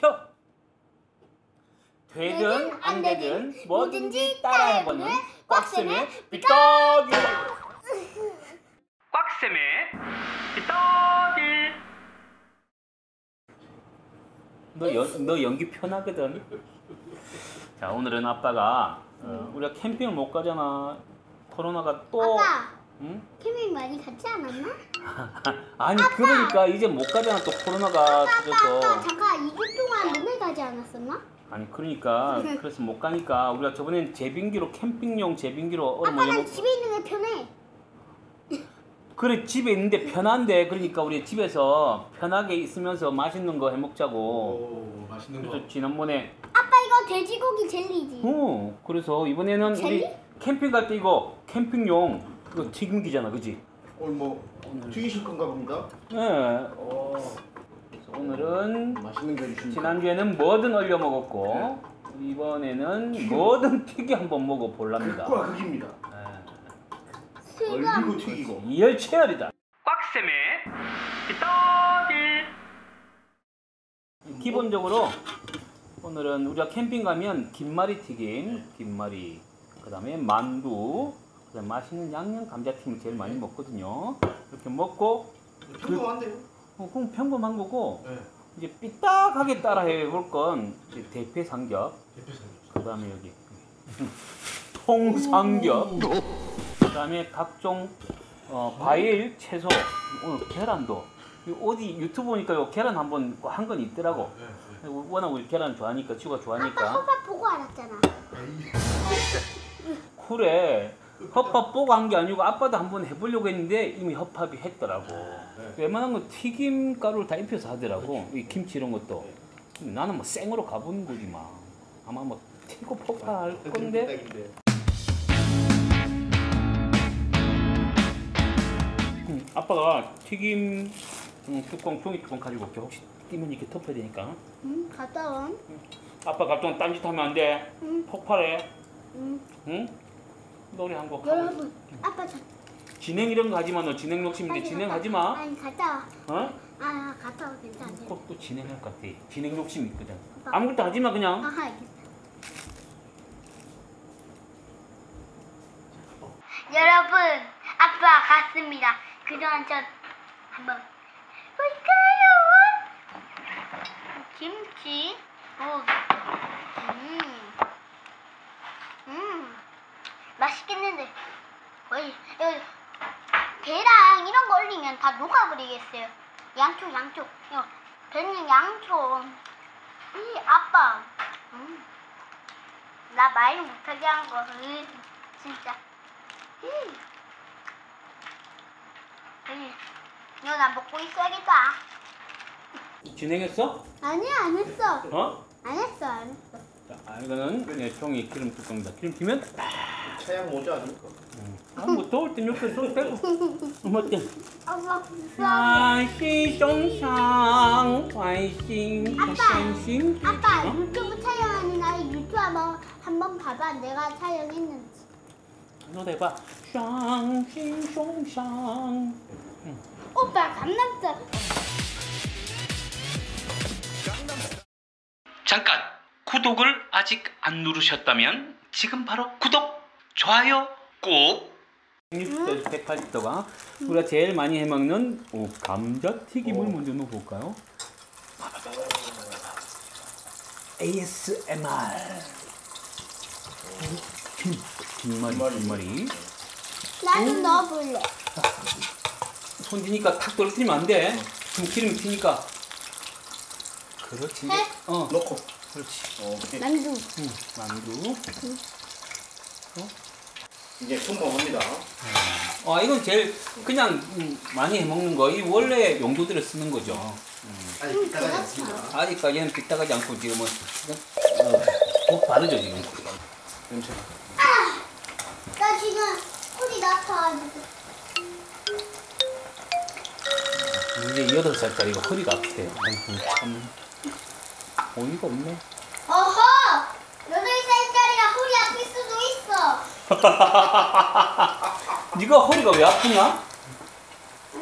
켜! 되든 안 되든 뭐든지 따라해보는 꽉쌤의 삐떡이. 꽉쌤의 삐떡이. 너, 연, 너 연기 편하거든 자 오늘은 아빠가 어, 우리가 캠핑을 못 가잖아. 코로나가 또 아빠 응? 캠핑 많이 갔지 않았나? 아니 그러니까 이제 못 가잖아. 또 코로나가 아빠 아빠 터져서. 잠깐 2주 동 가지 않았었나? 아니 그러니까 그래서 못 가니까 우리가 저번엔 제빙기로 캠핑용 제빙기로 얼음 아빠 난 집에 있는 게 편해 그래 집에 있는데 편한데 그러니까 우리 집에서 편하게 있으면서 맛있는 거 해 먹자고 오 맛있는 거. 그래서 지난번에 아빠 이거 돼지고기 젤리지 어 그래서 이번에는 우리 젤리? 캠핑 갈 때 이거 캠핑용 이거 튀김기잖아 그지? 오늘 뭐 튀기실 건가 봅니다. 네어 오늘은 맛있는 거? 지난주에는 뭐든 얼려 먹었고 이번에는 뭐든 튀기 한번 먹어볼랍니다 극과 극입니다. 네. 얼리고 튀기고. 이열치열이다. 꽉쌤의 떡이 기본적으로 오늘은 우리가 캠핑 가면 김말이 튀김, 김말이, 그 다음에 만두, 그 다음에 맛있는 양념 감자튀김을 제일 많이 먹거든요. 이렇게 먹고 평범한데요? 어, 그럼 평범한 거고 네. 이제 삐딱하게 따라 해 볼 건 대패 삼겹, 대표 사진. 그 다음에 여기 통삼겹, 그 다음에 각종 어, 과일, 채소, 오늘 계란도 이 어디 유튜브 보니까 요 계란 한번 한 건 있더라고. 네. 네. 워낙 우리 계란 좋아하니까 치우가 아빠 좋아하니까 허밥 보고 알았잖아 그래 헛밥 보고 한 게 아니고 아빠도 한번 해보려고 했는데 이미 헛밥이 했더라고. 네. 웬만한 건 튀김 가루를 다 입혀서 하더라고. 이 김치 이런 것도. 나는 뭐 생으로 가보는 거지 막. 아마 뭐 튀고 폭발할 건데. 딱인데. 음, 아빠가 튀김 음, 뚜껑 종이 뚜껑 가지고 올게. 혹시 뛰면 이렇게 덮어야 되니까. 응 갔다 온 아빠 갑자기 딴짓하면 안 돼. 응, 폭발해. 응. 응? 노래 한 곡. 하고. 여러분 아빠 저 진행 이런 거 하지 마. 너 진행 욕심인데 진행하지 갔다- 마. 아니 갔다 와 어? 아 갔다 와 괜찮아 꼭또 진행할 것 같아. 진행 욕심 있거든. 아무것도 하지 마 그냥. 아하 알겠어 여러분 아빠 갔습니다 그동안 저 한번 볼까요? 김치 오. 음. 음. 맛있겠는데 어이, 여기 계란 이런 거 올리면 다 녹아버리겠어요 양쪽 양쪽 이거 배는 양쪽 이 아빠 음. 나 말 못하게 한 거, 으, 진짜. 음. 으, 이거 나 먹고 있어야겠다. 진행했어? 아니야, 안 했어. 어? 안 했어, 안 했어. 자, 아, 이거는 네, 종이 기름 뚜껑이다. 기름 튀면 태양 오지 않을까? 아뭐 더울 땐 옆에 손 빼고. 어때? 아빠 화신 정상. 화신 정신 아빠 유튜브 촬영하는 날 유튜브 한번 봐봐. 내가 촬영했는지. 노래 봐. 샹신 숑샹 오빠 강남스 잠깐. 구독을 아직 안 누르셨다면 지금 바로 구독! 좋아요 꼭. 160도, 180도가 우리가 제일 많이 해먹는 오, 감자튀김을 오. 먼저 넣어볼까요? ASMR. 김말이. 김말이. 나좀 넣어볼래. 손 뒤니까 탁 떨어뜨리면 안 돼. 지금 기름이 튀니까. 그렇지. 해? 어, 넣고. 그렇지. 오케이. 만두. 응, 만두. 이제 평범합니다. 아 이건 제일 그냥 음, 많이 해먹는 거. 이 원래 용도대로 쓰는 거죠. 음, 이따가 그렇죠. 있습니다. 아직까지는 빗다가지 않고 지금은 어, 곧 바르죠 지금. 냄새. 나 지금 콜이 나타가지고. 이제 여덟 살짜리가 허리가 아프대요. 아이고 참 어이가 없네. 네가 허리가 왜 아프냐?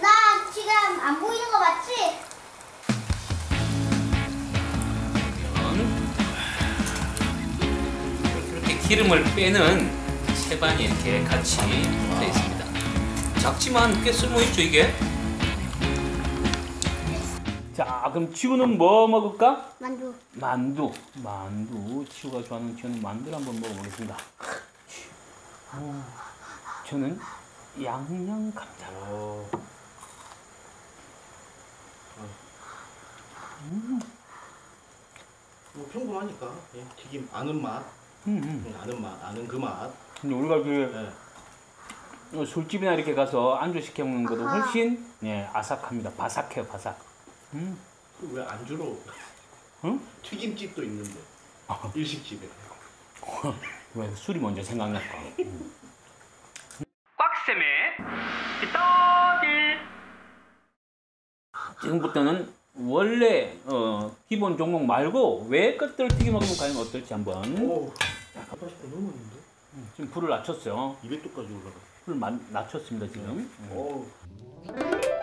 나 지금 안 보이는 거 맞지? 이렇게 기름을 빼는 세반이 이렇게 같이 붙어 있습니다. 작지만 꽤 쓸모 있죠 이게. 자 그럼 지우는 뭐 먹을까? 만두. 만두. 만두. 지우가 좋아하는 지우는 만두를 한번 먹어보겠습니다. 어, 저는 양념 감자. 어. 뭐 평범하니까 그냥 튀김 아는 맛, 음, 음. 그냥 아는 맛, 아는 그 맛. 근데 우리가 그 네. 어, 술집이나 이렇게 가서 안주 시켜 먹는 것도 아하. 훨씬 예, 아삭합니다. 바삭해요, 바삭. 음. 왜 안주로 응? 튀김집도 있는데 아. 일식집에. 왜 술이 먼저 생각날까? 음. 꽉쌤의 떠들 지금부터는 원래 어, 기본 종목 말고 외 것들을 튀겨 먹으면 과연 어떨지 한번 오, 약간 80도 넘었는데? 음, 지금 불을 낮췄어요. 200도까지 올라가. 불을 마- 낮췄습니다 지금. 음.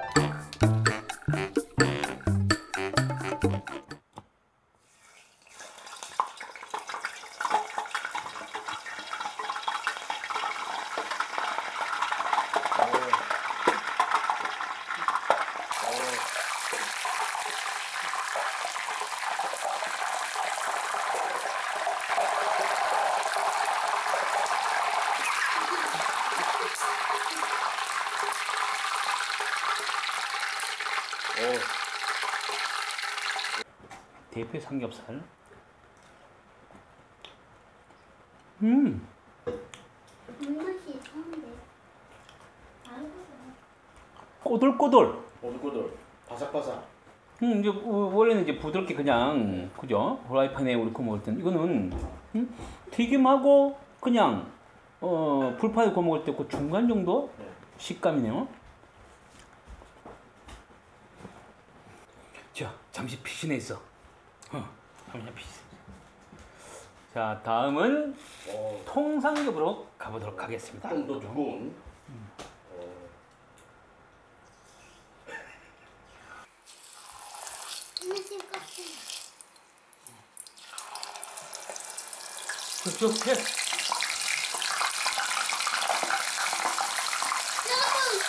대패 삼겹살. 음, 물맛이 이상한데. 꼬들꼬들. 오들꼬들 바삭바삭. 음, 이제 어, 원래는 이제 부드럽게 그냥 그죠? 프라이팬에 우리 구워 먹을 때는 이거는 음? 튀김하고 그냥 어 불판에 구워 먹을 때그 중간 정도 네. 식감이네요. 자, 잠시 피신해 있어. 자, 다음은 어, 통삼겹으로 가보도록 하겠습니다. 좀 더 두꺼운. 어, 음식 같은. 그렇게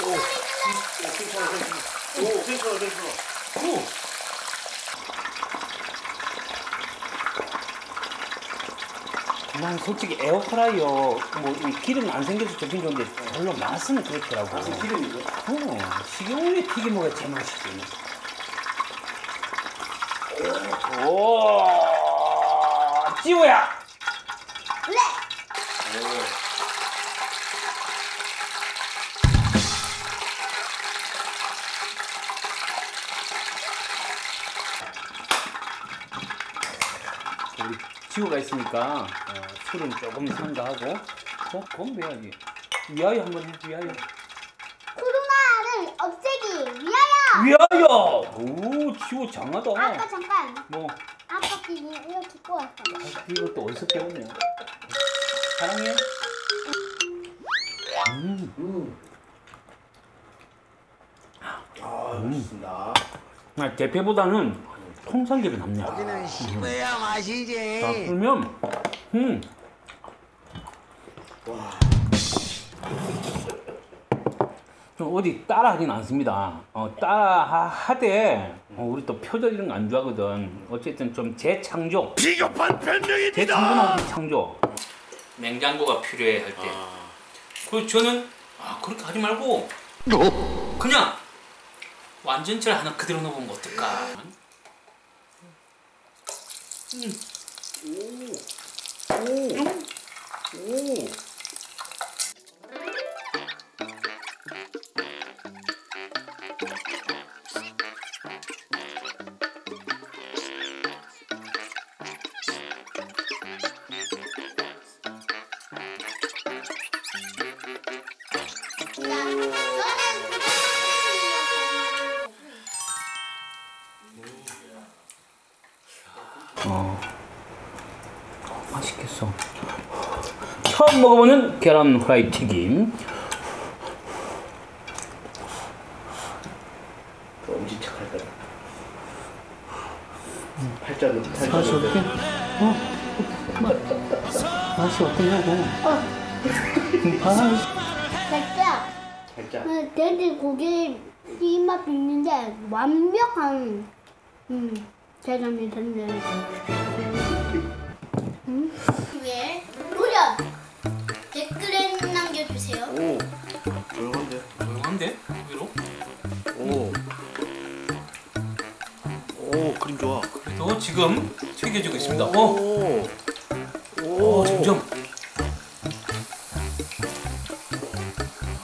오, 오, 괜찮아, 괜찮아. 오, 괜찮아, 괜찮아. 오. 난 솔직히 에어프라이어 뭐이 기름 안 생겨서 좋긴 좋은데 별로 맛은 그렇더라고. 맛은 기름이죠. 어, 식용유에 튀겨 먹어야 제맛이지. 오, 찌우야. 왜? 우 지우가 있으니까 어, 술은 조금 삼가하고 어, 그건 해야지. 위하여 한번 해, 위하여. 코로나를 없애기 위하여. 위하여. 오, 지우 장하다. 아까 잠깐. 뭐 아까 비니 이렇게 꼬았어. 이걸 또 어디서 배웠냐? 사랑해. 음, 음. 아, 맛있습니다. 아, 대패보다는 통삼겹이 낫네. 여기는 씹어야 맛이지. 자, 그러면 음. 좀 어디 따라하진 않습니다. 어, 따라하되 어, 우리 또 표절 이런 거 안 좋아하거든. 어쨌든 좀 재창조. 비겁한 변명입니다. 재창조나 창조. 냉장고가 필요해 할 때. 그리고 저는 아 그렇게 하지 말고 그냥 완전체를 하나 그대로 넣어보면 어떨까? うん、おお 계란 후라이 튀김. 엄지 착할 거다. 팔자는 사실 팔자는. 어, 맛이 어떠냐고. 어, 아, 살짝 살짝. 어, 돼지 고기 입맛도 있는데 완벽한 음, 대전이 됐네. 음? 왜? 지금 튀겨지고 있습니다. 어, 오. 오, 점점.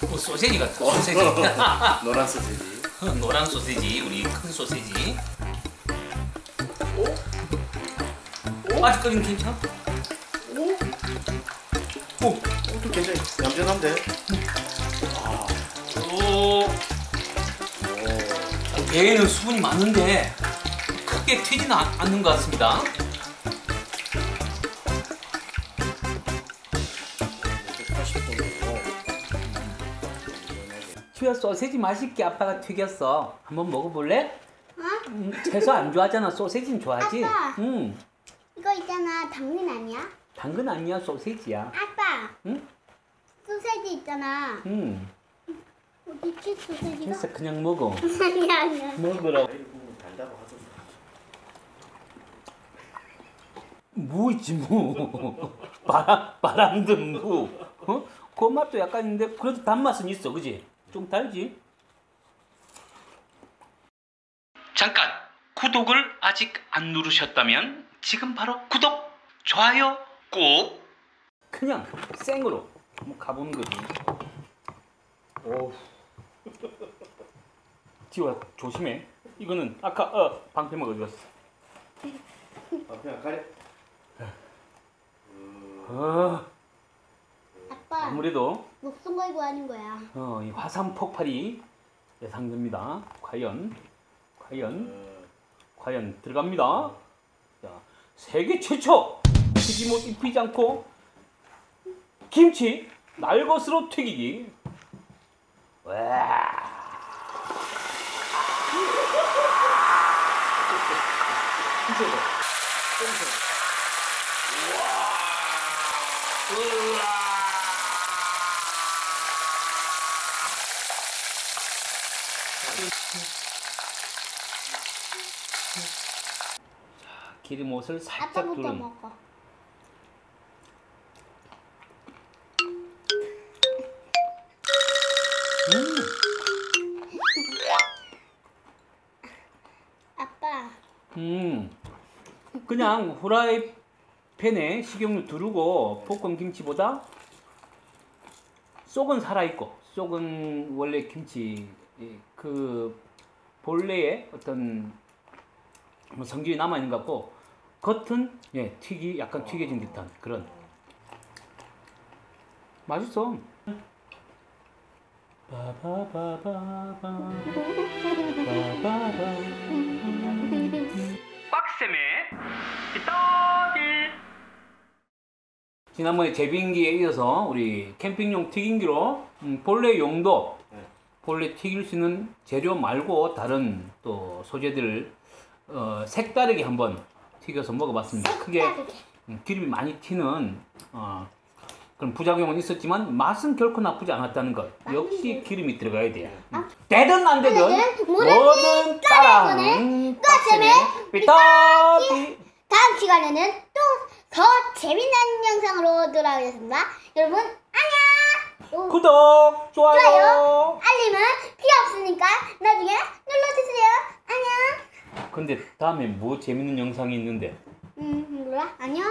어, 소세지 같아, 소세지. 노란 소세지. 노란 소세지, 우리 큰 소세지. 아직까지는 괜찮아? 오, 오, 또 굉장히 얌전한데. 오, 오. 배에는 수분이 많은데 크게 튀지는 않- 않는 것 같습니다. 180도. 튀어 소세지 맛있게 아빠가 튀겼어. 한번 먹어볼래? 어? 음, 채소 안 좋아하잖아. 소세지는 좋아하지? 아빠. 응. 이거 있잖아. 당근 아니야? 당근 아니야, 소세지야. 아빠. 응? 소세지 있잖아. 응. 어디 있지 소세지가? 그냥 먹어. 아니야 아니야. 먹으라. 아이고, 달다고 하던데. 무 있지, 무. 바람, 바람 든 무. 어? 그 맛도 약간 있는데, 그래도 단맛은 있어, 그지? 좀 달지? 잠깐! 구독을 아직 안 누르셨다면 지금 바로 구독, 좋아요 꼭! 그냥 생으로 한번 가보는 거지. 오. 지호야, 조심해. 이거는 아까 어, 방패 먹어줬어. 아, 그냥 가래. 어, 아빠. 아무래도 목숨 걸고 하는 거야. 어, 이 화산 폭발이 예상됩니다. 과연, 과연, 어, 과연 들어갑니다. 자, 세계 최초 튀김옷 입히지 않고 김치 날것으로 튀기기. 와. 기름옷을 살짝 아빠부터 두른. 먹어. 아빠. 음, 그냥 후라이 팬에 식용유 두르고 볶은 김치보다 속은 살아있고 속은 원래 김치 예, 그 본래의 어떤 뭐 성질이 남아있는 것 같고 겉은 예 튀기 약간 튀겨진 듯한 그런. 맛있어. 바바바바바. 바바 지난번에 제빙기에 이어서 우리 캠핑용 튀김기로 음, 본래 용도 네. 본래 튀길 수 있는 재료 말고 다른 또 소재들을 어, 색다르게 한번 튀겨서 먹어봤습니다. 크게 다르게. 음, 기름이 많이 튀는 어, 그런 부작용은 있었지만 맛은 결코 나쁘지 않았다는 것. 역시 기름이 들어가야 돼요. 음. 되든 안 되든 뭐든 따라. 빡셈의 삐떡이 다음 시간에는 또 더 재밌는 영상으로 돌아오겠습니다. 여러분 안녕. 오, 구독, 좋아요. 좋아요. 알림은 필요 없으니까 나중에 눌러주세요. 안녕. 근데 다음에 뭐 재밌는 영상이 있는데 음 몰라. 안녕.